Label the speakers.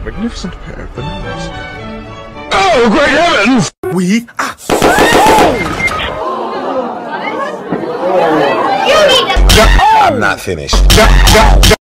Speaker 1: a magnificent pair of bananas.
Speaker 2: Oh, great heavens!
Speaker 1: We are
Speaker 3: You need to
Speaker 2: I'm not finished.